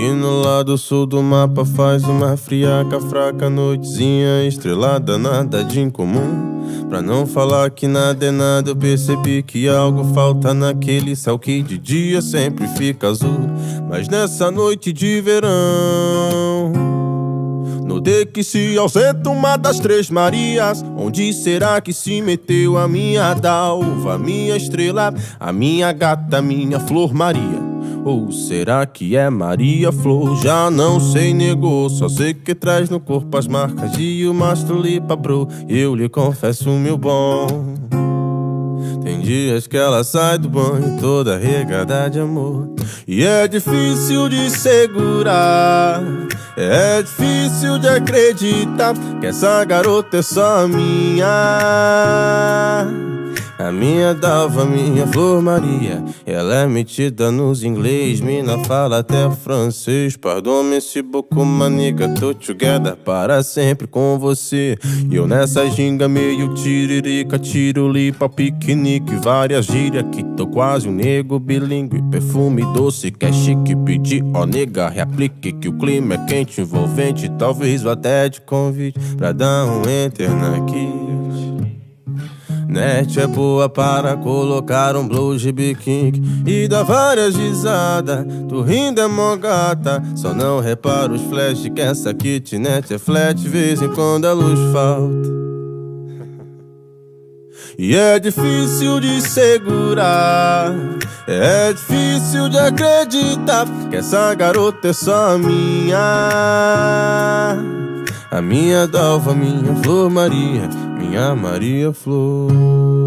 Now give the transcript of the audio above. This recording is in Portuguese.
Aqui no lado sul do mapa faz uma friaca fraca noitezinha estrelada, nada de incomum. Pra não falar que nada é nada, eu percebi que algo falta naquele céu que de dia sempre fica azul. Mas nessa noite de verão, dia que se ausenta uma das três Marias, onde será que se meteu a minha dalva, a minha estrela, a minha gata, a minha flor Maria? Ou será que é Maria Flor? Já não sei, negou. Só sei que traz no corpo as marcas de uma tulipa, bro. Eu lhe confesso, meu bom. Tem dias que ela sai do banho toda regada de amor. E é difícil de segurar. É difícil de acreditar que essa garota é só minha. A minha Dalva, minha Flor Maria. Ela é metida nos inglês Mina fala até francês. Pardon, merci beaucoup, maniga Tô together para sempre com você. E eu nessa ginga meio tiririca Tirolipa, piquenique Várias gírias que tô quase um nego bilíngue. Perfume doce que é chique Pedir, ó nega, reaplique Que o clima é quente, envolvente Talvez vá até de convite Pra dar um enter na kit Net é boa para colocar um blues de biquíni e dar várias risadas. Tu rindo é mó gata, só não repara os flash que essa kitnet é flat, vez em quando a luz falta. E é difícil de segurar, é difícil de acreditar que essa garota é só minha. A minha Dalva, minha Flor Maria minha Maria Flor.